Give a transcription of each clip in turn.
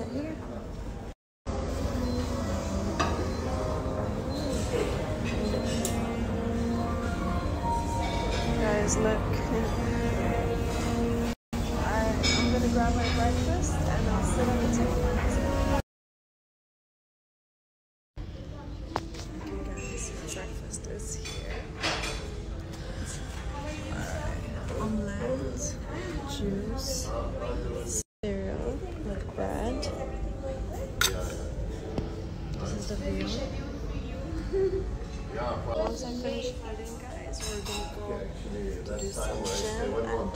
sit here. Guys, look. I'm gonna grab my breakfast and I'll sit on the table. Okay, guys, breakfast is here. Alright, omelette, juice, with bread. This is the view. Once I finish guys, we're gonna go do some gym and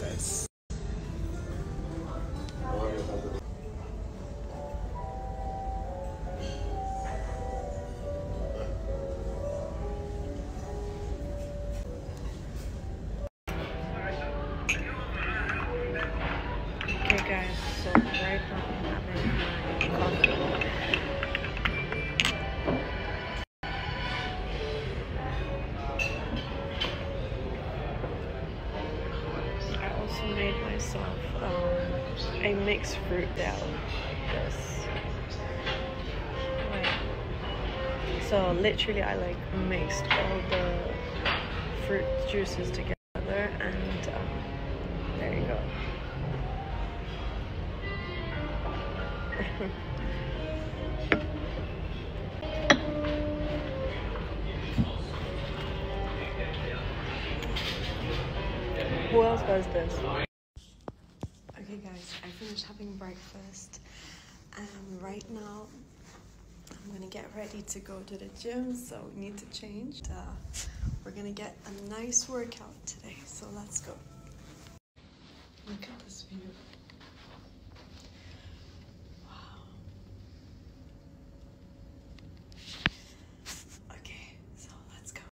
yes, guys, so having. I also made myself um, a mixed fruit down. This. So literally, I like mixed all the fruit juices together, Who else does this? Okay, guys, I finished having breakfast, and right now I'm gonna get ready to go to the gym. So we need to change. Uh, we're gonna get a nice workout today. So let's go. Look at this view.